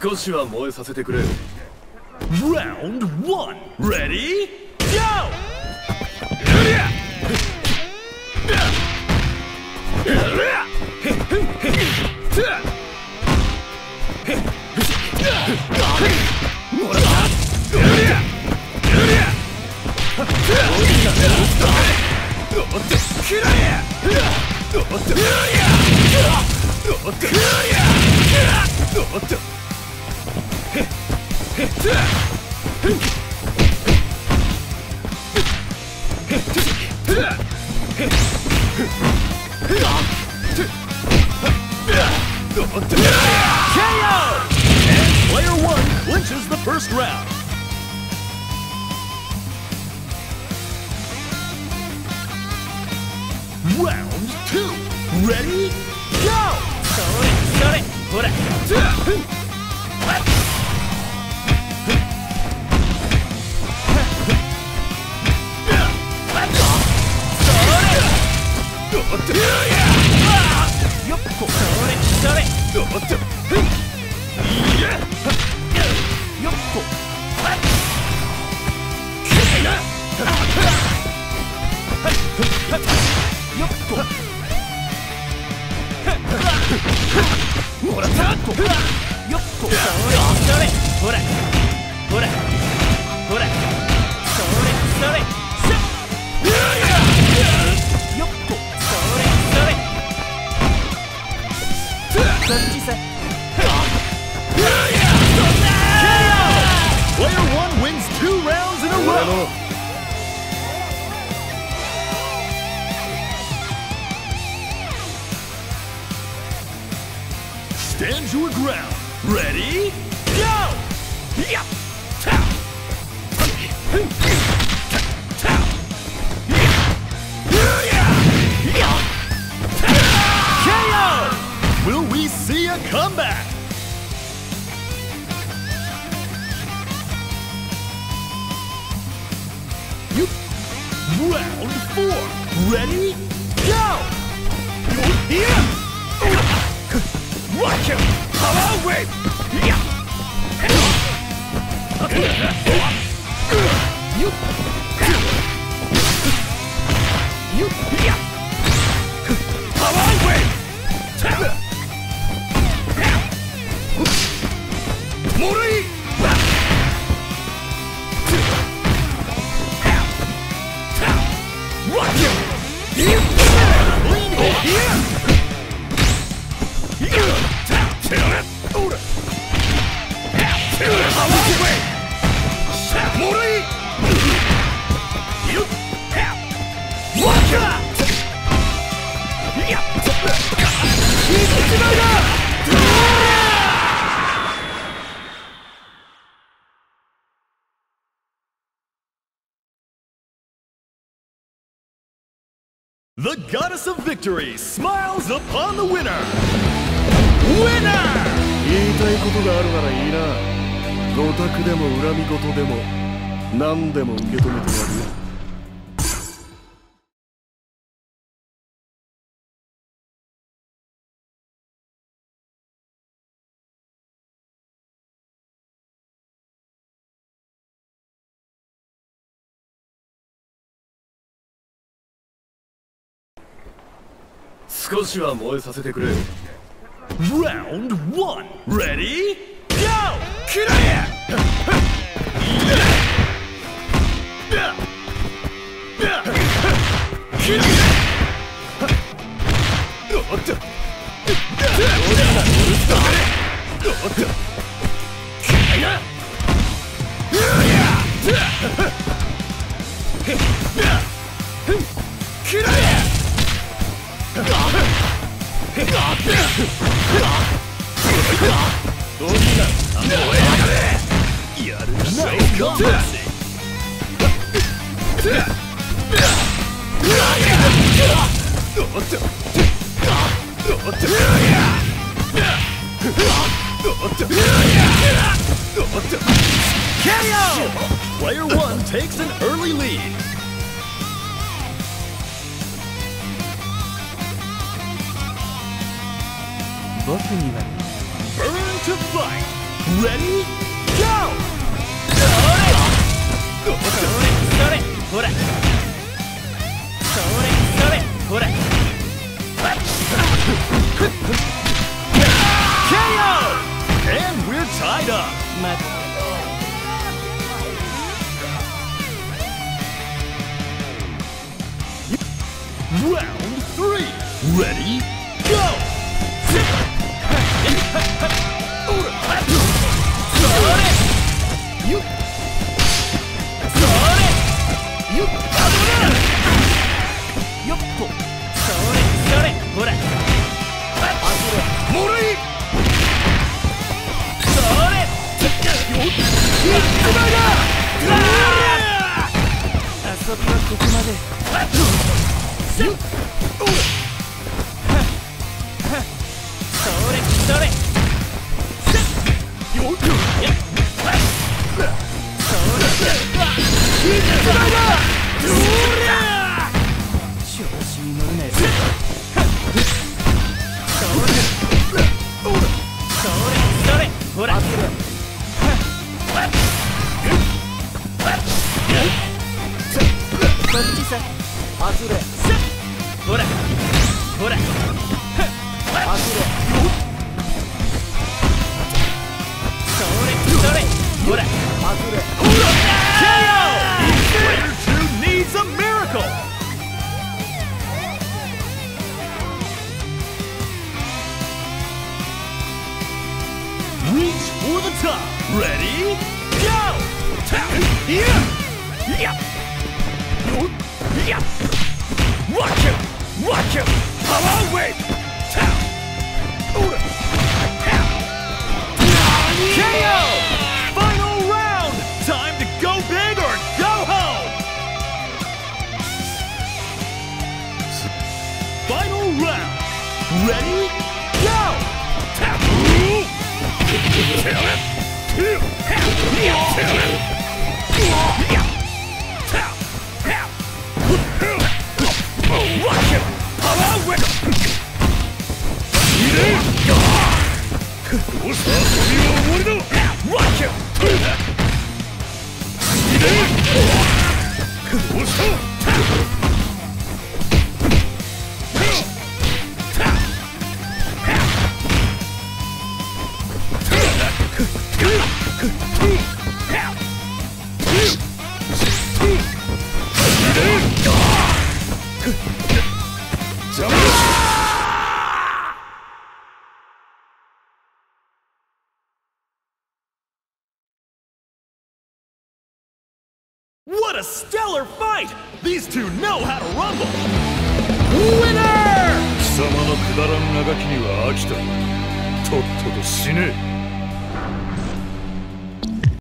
少しは燃えさせてくれ。どうし KO! And player one clinches the first round. Round two. Ready? Wins two rounds in a row. の Stand your ground. Ready? Go! Yep. Round four. Ready? Go! Here! Rock him! Power wave! You! You! The goddess of victory smiles upon the winner! Winner! 言いたいことがあるならいいな五択でも恨み事でも何でも受け止めてやるよ少しは燃えさせてくれ Round 1 Ready? Go! クライアクライアおっとおっとクライアクライア Player one takes an early lead. Burn to fight. Ready? Go! それそれそれほらそれそれほら KO! And we're tied up. ま Round three. Ready? 遊びはここまで。それそれ。よっ調子に乗るねそれ。それ。それ。ほら2 needs a miracle! Reach for the top. Ready? Go! Yeah! Watch him! Watch him! Power wave! や What a stellar fight! These two know how to rumble! Winner! 貴様のくだらんあがきには飽きたとっとと死ね